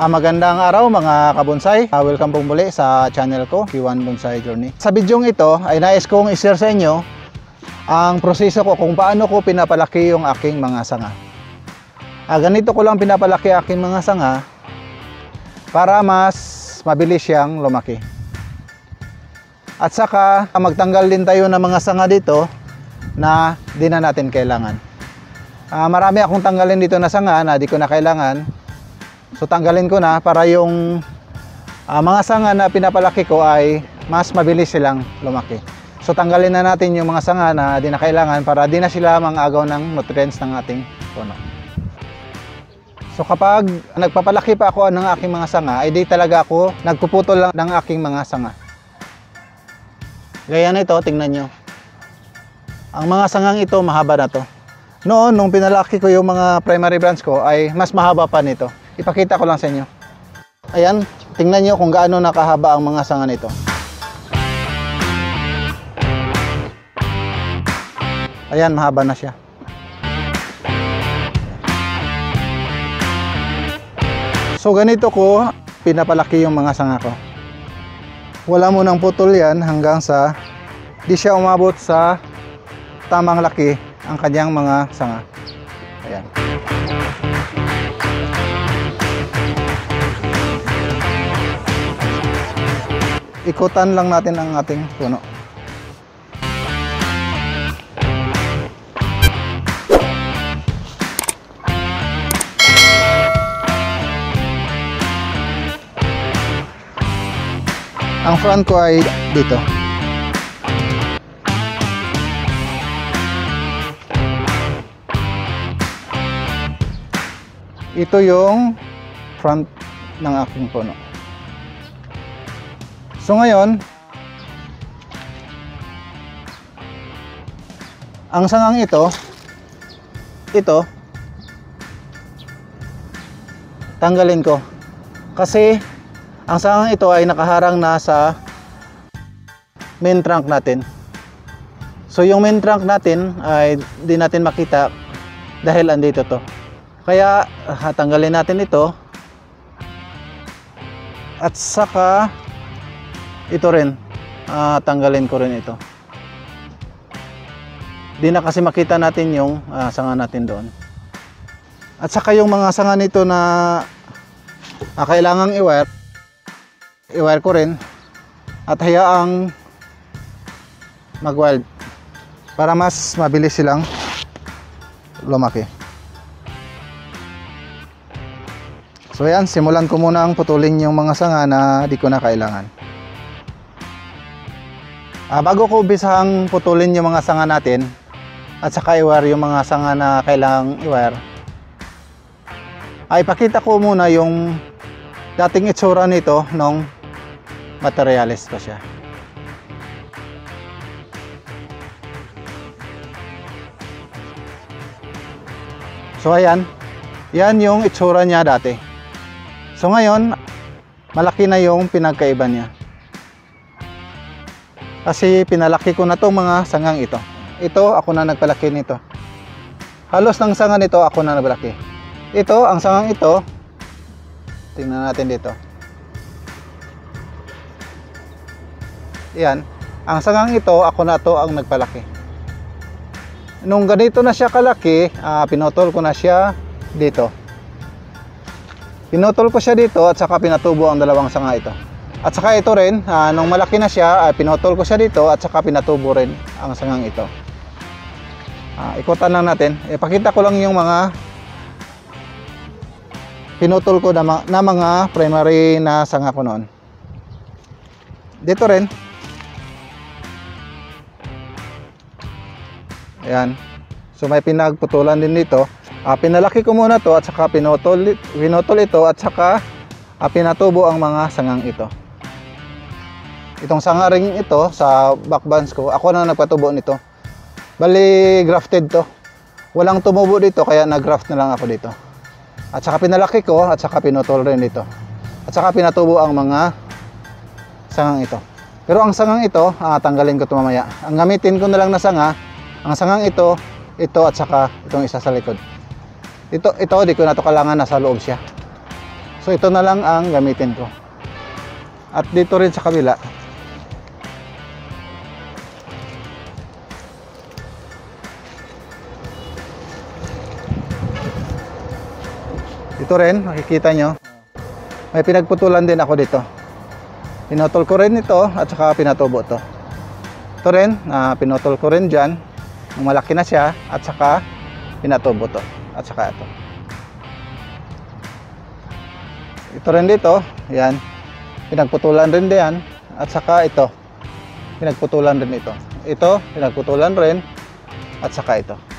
Ah, magandang araw mga kabonsai. Ah, welcome pong muli sa channel ko, Kiwan Bonsai Journey. Sa bidyong ito ay nais kong i-share sa inyo ang proseso ko kung paano ko pinapalaki yung aking mga sanga. Ah, ganito ko lang pinapalaki aking mga sanga para mas mabilis siyang lumaki. At saka magtanggal din tayo ng mga sanga dito na di na natin kailangan. Ah, marami akong tanggalin dito na sanga na di ko na kailangan. So tanggalin ko na para yung ah, mga sanga na pinapalaki ko ay mas mabilis silang lumaki. So tanggalin na natin yung mga sanga na di na kailangan para di na sila mangagaw ng nutrients ng ating puno. So kapag nagpapalaki pa ako ng aking mga sanga, ay di talaga ako nagpuputol lang ng aking mga sanga. Gaya nito, tingnan nyo. Ang mga sangang ito, mahaba na to. Noon, nung pinalaki ko yung mga primary branch ko, ay mas mahaba pa nito. Ipakita ko lang sa inyo. Ayan, tingnan nyo kung gaano nakahaba ang mga sanga nito. Ayan, mahaba na siya. So ganito ko pinapalaki yung mga sanga ko. Wala mo nang putol yan hanggang sa di siya umabot sa tamang laki ang kanyang mga sanga. Ayan. Ikutan lang natin ang ating puno. Ang front ko ay dito. Ito yung front ng aking puno. So ngayon, ang sangang ito, ito, tanggalin ko. Kasi ang sangang ito ay nakaharang na sa main trunk natin. So yung main trunk natin ay di natin makita dahil andito to. Kaya ah, tanggalin natin ito. At saka ito rin. ah, tanggalin ko rin ito. Di na kasi makita natin yung ah, sanga natin doon. At saka yung mga sanga nito na ah, kailangang i-wire i-wire ko rin at hayaang mag-weld para mas mabilis silang lumaki. So yan, simulan ko muna ang putulin yung mga sanga na di ko na kailangan. Ah, bago ko umpisang putulin yung mga sanga natin at saka i-wire yung mga sanga na kailangang i-wire, ay pakita ko muna yung dating itsura nito nung materialis pa siya. So ayan, yan yung itsura niya dati. So ngayon, malaki na yung pinagkaiba niya. Kasi pinalaki ko na tong mga sangang ito. Ito, ako na nagpalaki nito. Halos ng sanga nito, ako na nagpalaki. Ito, ang sangang ito, tingnan natin dito. Yan. Ang sangang ito, ako na to ang nagpalaki. Nung ganito na siya kalaki, ah, pinotol ko na siya dito. Pinotol ko siya dito at saka pinatubo ang dalawang sanga ito. At saka ito rin, ah, nung malaki na siya, ah, pinotol ko siya dito at saka pinatubo rin ang sangang ito. Ah, ikutan lang natin. Ipakita ko lang yung mga pinutol ko na, na mga primary na sanga ko noon. Dito rin, Ayan. So may pinagputulan din dito. Ah, pinalaki ko muna to at saka pinutol, pinutol ito at saka ah, pinatubo ang mga sangang ito. Itong sanga ring ito sa back bands ko, ako na nagpatubo nito. Bali grafted to. Walang tumubo dito kaya nag-graft na lang ako dito. At saka pinalaki ko at saka pinutol rin dito. At saka pinatubo ang mga sangang ito. Pero ang sangang ito, ah, tanggalin ko ito mamaya. Ang gamitin ko na lang na sanga, ang sangang ito, ito at saka itong isa sa likod. Ito, ito, di ko na ito kailangan nasa loob siya. So ito na lang ang gamitin ko. At dito rin sa kabila. Ito rin, makikita nyo. May pinagputulan din ako dito. Pinotol ko rin ito at saka pinatubo to. Ito rin, na pinotol ko rin dyan. Malaki na siya at saka pinatubo to. At saka ito. Ito rin dito, yan. Pinagputulan rin diyan at saka ito. Pinagputulan rin ito. Ito, pinagputulan rin at saka ito.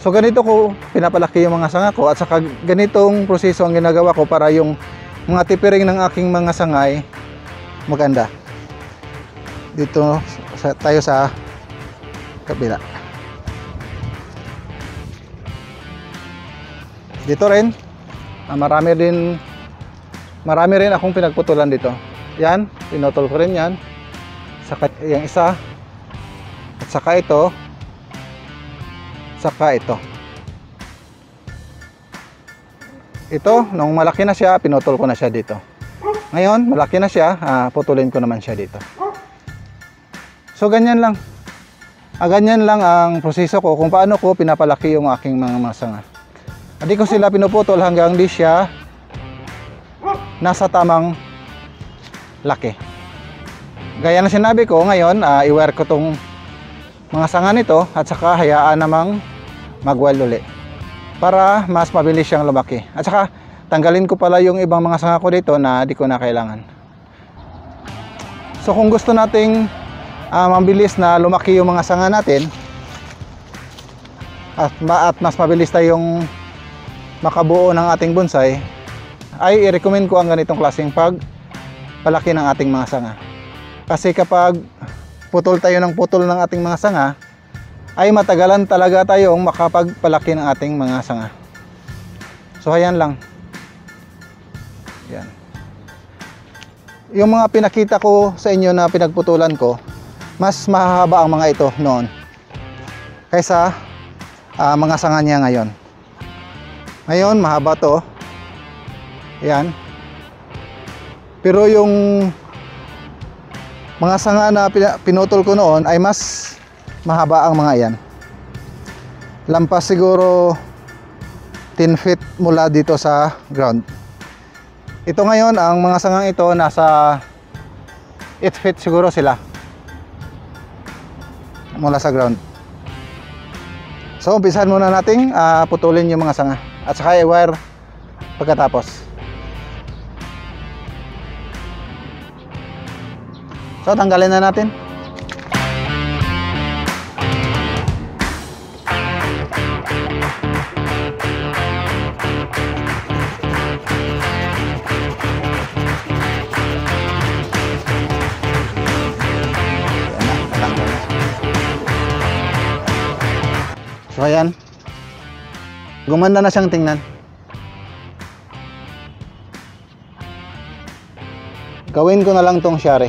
So ganito ko pinapalaki yung mga sanga ko at saka ganitong proseso ang ginagawa ko para yung mga tipiring ng aking mga sangay maganda. Dito sa, tayo sa kabila. Dito rin ah, marami din marami rin akong pinagputulan dito. Yan, pinutol ko rin yan. Saka yung isa at saka ito saka ito. Ito, nung malaki na siya, pinutol ko na siya dito. Ngayon, malaki na siya, ah, putulin ko naman siya dito. So, ganyan lang. Ah, ganyan lang ang proseso ko kung paano ko pinapalaki yung aking mga masanga. Hindi ko sila pinuputol hanggang di siya nasa tamang laki. Gaya na sinabi ko, ngayon, ah, i-wear ko tong mga sanga nito at saka hayaan namang magwal uli para mas mabilis siyang lumaki. At saka tanggalin ko pala yung ibang mga sanga ko dito na di ko na kailangan. So kung gusto nating ah, mabilis na lumaki yung mga sanga natin at, at mas mabilis tayong makabuo ng ating bonsai ay i-recommend ko ang ganitong klaseng pag palaki ng ating mga sanga. Kasi kapag putol tayo ng putol ng ating mga sanga, ay matagalan talaga tayong makapagpalaki ng ating mga sanga. So ayan lang. Yan. Yung mga pinakita ko sa inyo na pinagputulan ko, mas mahahaba ang mga ito noon kaysa ah, mga sanga niya ngayon. Ngayon, mahaba to. Yan. Pero yung mga sanga na pinutol ko noon ay mas mahaba ang mga yan. Lampas siguro 10 feet mula dito sa ground. Ito ngayon, ang mga sangang ito nasa 8 feet siguro sila mula sa ground. So, umpisahan muna nating ah, putulin yung mga sanga at saka i-wire pagkatapos. So, tanggalin na natin. So, ayan. Gumanda na siyang tingnan. Gawin ko na lang tong share.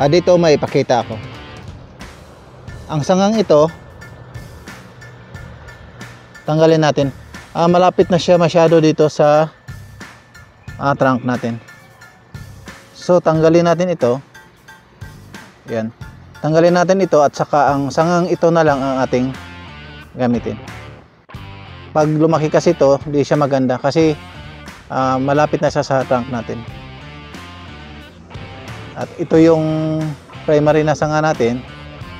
Ah, dito may ipakita ako. Ang sangang ito, tanggalin natin. Ah, malapit na siya masyado dito sa ah, trunk natin. So, tanggalin natin ito. Yan. Tanggalin natin ito at saka ang sangang ito na lang ang ating gamitin. Pag lumaki kasi ito, hindi siya maganda kasi ah, malapit na siya sa trunk natin. At ito yung primary na sanga natin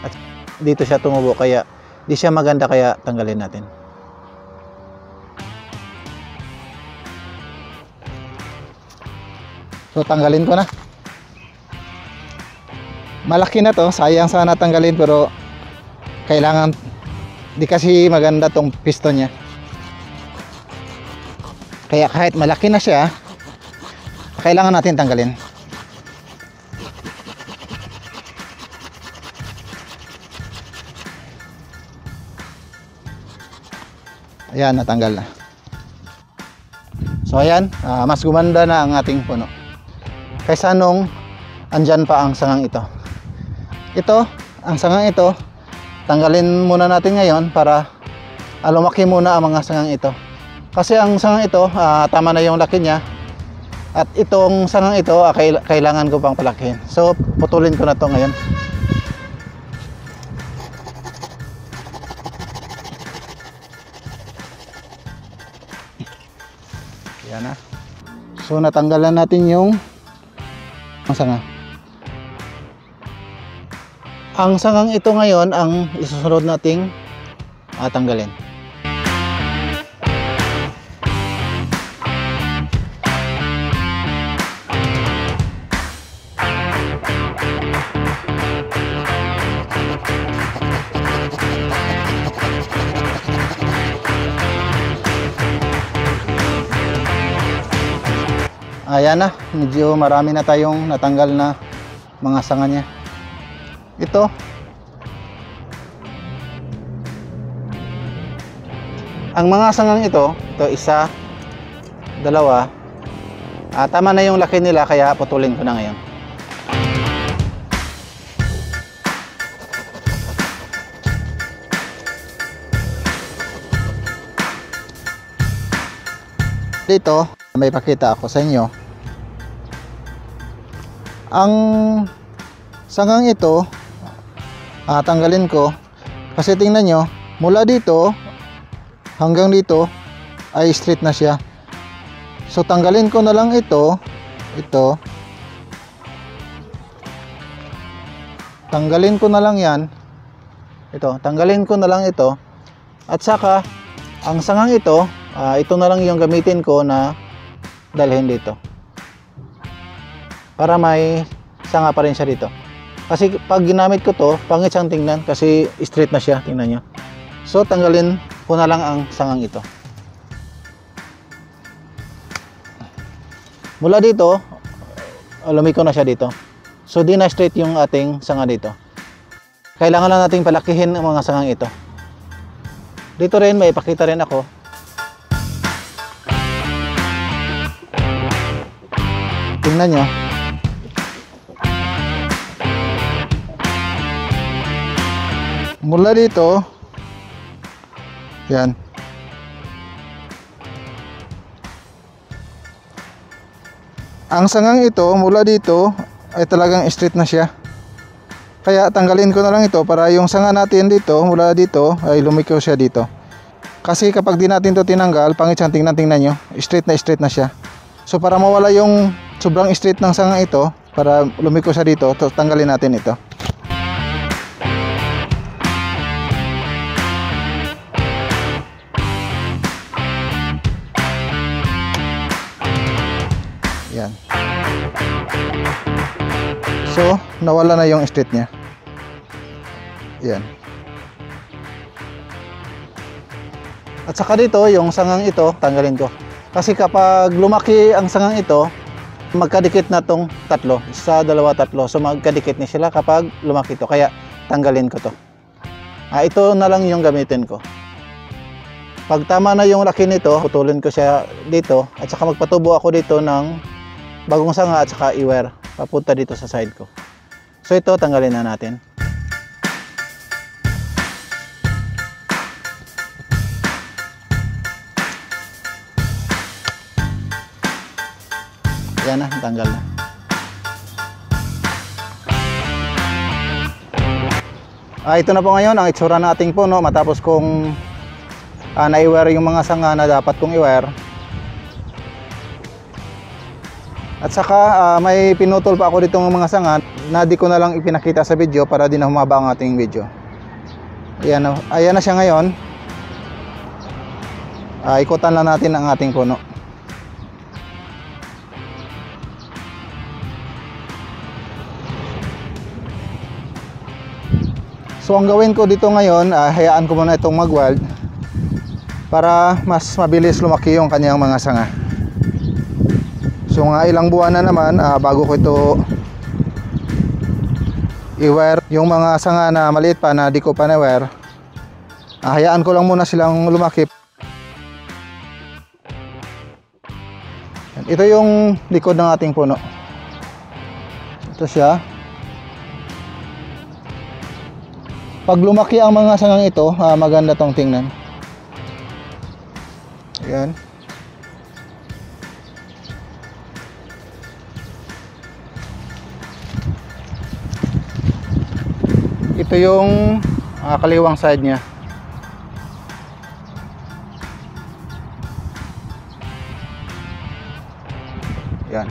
at dito siya tumubo kaya di siya maganda kaya tanggalin natin. So tanggalin ko na. Malaki na to, sayang sana tanggalin pero kailangan di kasi maganda tong piston niya. Kaya kahit malaki na siya, kailangan natin tanggalin. Ayan, natanggal na. So ayan, ah, mas gumanda na ang ating puno. Kaysa nung andyan pa ang sangang ito. Ito, ang sangang ito, tanggalin muna natin ngayon para ah, lumaki muna ang mga sangang ito. Kasi ang sangang ito, ah, tama na yung laki niya. At itong sangang ito, kail- kailangan ko pang palakihin. So, putulin ko na to ngayon. Yan na. So, natanggalan natin yung ang sanga. Ang sangang ito ngayon ang isusunod nating ah, tanggalin. Ayan na, medyo marami na tayong natanggal na mga sanga niya. Ito. Ang mga sangang ito, ito isa, dalawa, ah, tama na yung laki nila kaya putulin ko na ngayon. Dito, may pakita ako sa inyo. Ang sangang ito, ah, tanggalin ko. Kasi tingnan nyo, mula dito hanggang dito ay straight na siya. So tanggalin ko na lang ito, ito. Tanggalin ko na lang yan. Ito, tanggalin ko na lang ito. At saka, ang sangang ito, ah, ito na lang yung gamitin ko na dalhin dito. Para may sanga pa rin siya dito. Kasi pag ginamit ko to, pangit siyang tingnan kasi straight na siya, tingnan nyo. So tanggalin ko na lang ang sangang ito. Mula dito, uh, lumiko na siya dito. So di na straight yung ating sanga dito. Kailangan lang nating palakihin ang mga sangang ito. Dito rin may ipakita rin ako Tingnan nyo. Mula dito, yan. Ang sangang ito, mula dito, ay talagang straight na siya. Kaya tanggalin ko na lang ito para yung sanga natin dito, mula dito, ay lumiko siya dito. Kasi kapag di natin to tinanggal, pangit siyang tingnan, tingnan nyo, straight na straight na siya. So para mawala yung sobrang straight ng sanga ito, para lumiko siya dito, to- tanggalin natin ito. Yan. So, nawala na yung straight niya. Yan. At saka dito, yung sangang ito, tanggalin ko. Kasi kapag lumaki ang sangang ito, magkadikit na tong tatlo. Isa, dalawa, tatlo. So magkadikit na sila kapag lumaki ito. Kaya tanggalin ko to. Ah, ito na lang yung gamitin ko. Pag tama na yung laki nito, putulin ko siya dito. At saka magpatubo ako dito ng bagong sanga at saka iwer. Papunta dito sa side ko. So ito, tanggalin na natin. Yan na, tanggal na. Ah, ito na po ngayon ang itsura nating puno matapos kong ah, na-iware yung mga sanga na dapat kong iware. At saka ah, may pinutol pa ako dito ng mga sanga na di ko na lang ipinakita sa video para di na humaba ang ating video. Ayan na, ayan na siya ngayon. Ah, ikutan lang natin ang ating puno. So ang gawin ko dito ngayon, ah, hayaan ko muna itong mag-wild para mas mabilis lumaki yung kanyang mga sanga. So mga ilang buwan na naman ah, bago ko ito i-wire yung mga sanga na maliit pa na di ko pa na-wire. ah, hayaan ko lang muna silang lumaki. Ito yung likod ng ating puno. Ito siya. Pag lumaki ang mga sangang ito, ah, maganda tong tingnan. Yan. Ito yung ah, kaliwang side niya. Yan.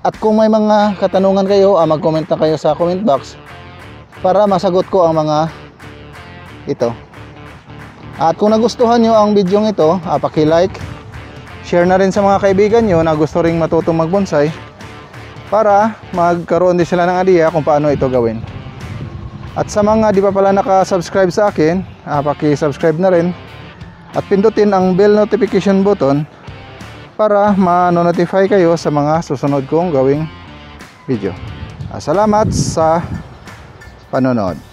At kung may mga katanungan kayo, ah, mag-comment na kayo sa comment box para masagot ko ang mga ito. At kung nagustuhan nyo ang video ito, ah, paki-like, share na rin sa mga kaibigan nyo na gusto ring matutong magbonsai para magkaroon din sila ng idea kung paano ito gawin. At sa mga di pa pala naka-subscribe sa akin, ah, paki-subscribe na rin at pindutin ang bell notification button para ma-notify kayo sa mga susunod kong gawing video. Ah, Salamat sa panonood.